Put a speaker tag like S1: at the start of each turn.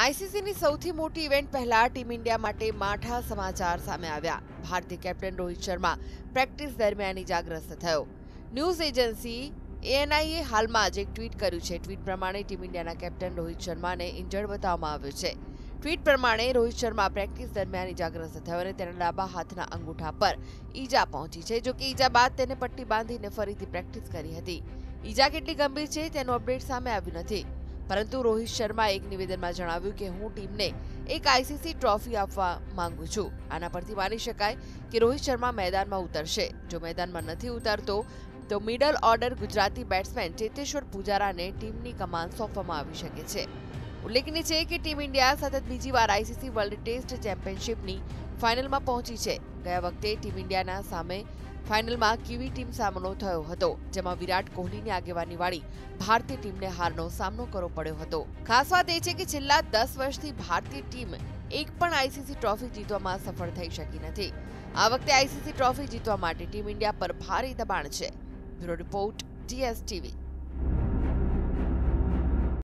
S1: આઈસીસીની સૌથી મોટી ઇવેન્ટ પહેલા ટીમ ઇન્ડિયા માટે માઠા સમાચાર સામે આવ્યા. ભારતીય કેપ્ટન રોહિત શર્મા પ્રેક્ટિસ દરમિયાન ઇજાગ્રસ્ત થયો. ન્યૂઝ એજન્સી એએનઆઈએ હાલમાં જ એક ટ્વીટ કર્યું છે. ટ્વીટ પ્રમાણે ટીમ ઇન્ડિયાના કેપ્ટન રોહિત શર્માને ઇન્જર્ડ બતાવવામાં આવ્યો છે. ટ્વીટ પ્રમાણે રોહિત શર્મા પ્રેક્ટિસ દરમિયાન ઇજાગ્રસ્ત થયો અને તેના ડાબા હાથના અંગૂઠા પર ઈજા પહોંચી છે. જો કે ઈજા બાદ તેને પટ્ટી બાંધીને ફરીથી પ્રેક્ટિસ કરી હતી. ઈજા કેટલી ગંભીર છે તેનું અપડેટ સામે આવ્યું નથી. પરંતુ રોહિત શર્માએ એક નિવેદનમાં જણાવ્યું કે હું ટીમને એક આઈસીસી ટ્રોફી આપવા માંગુ છું. આના પરથી માની શકાય કે રોહિત શર્મા મેદાનમાં ઉતરશે. જો મેદાનમાં નથી ઉતરતો, તો middle order Gujarati batsman Cheteshwar પૂજારાને ટીમની કમાન સોંપવામાં આવી શકે છે. ઉલ્લેખનીય છે કે ટીમ ઇન્ડિયા સતત બીજી વાર આઈસીસી વર્લ્ડ ટેસ્ટ ચેમ્પિયનશિપની ફાઇનલમાં પહોંચી છે. ગયા વખતે ટીમ ઇન્ડિયાના સામે ફાઇનલમાં કીવી ટીમ સામનો થયો હતો, જેમાં વિરાટ કોહલીની આગેવાની વાળી ભારતીય ટીમને હારનો સામનો કરવો પડ્યો હતો. ખાસ વાત એ છે કે છેલ્લા દસ વર્ષથી ભારતીય ટીમ એક પણ આઈસીસી ટ્રોફી જીતવામાં સફળ થઈ શકી નથી. આ વખતે આઈસીસી ટ્રોફી જીતવા માટે ટીમ ઇન્ડિયા પર ભારે દબાણ છે. Bureau report TV